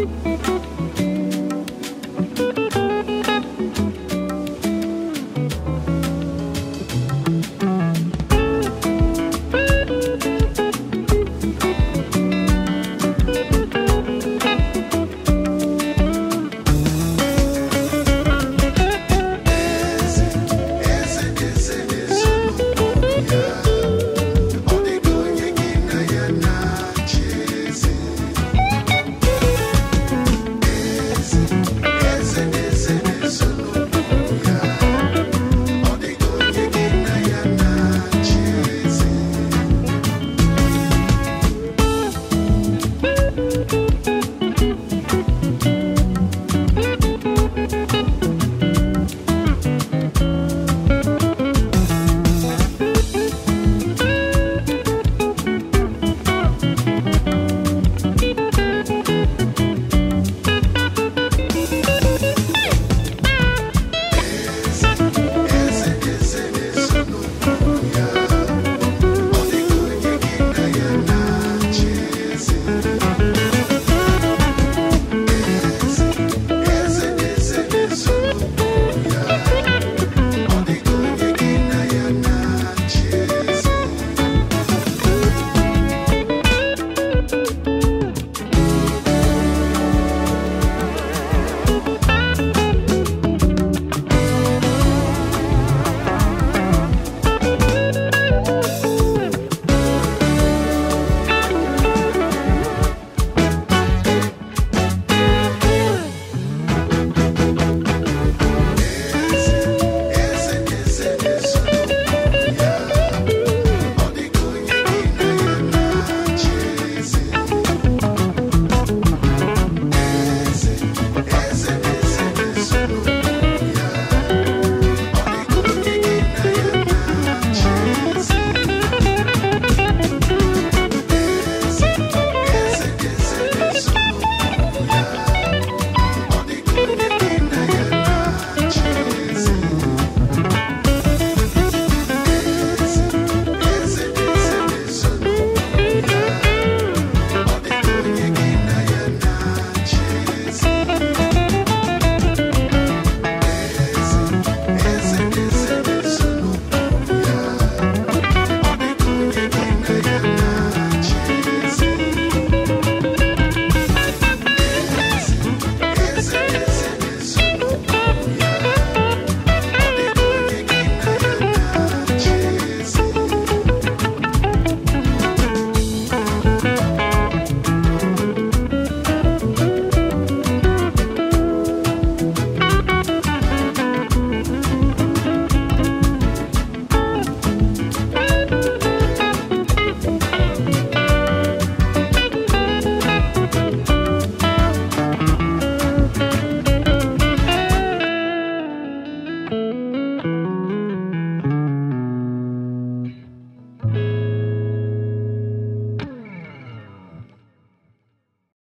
Bye.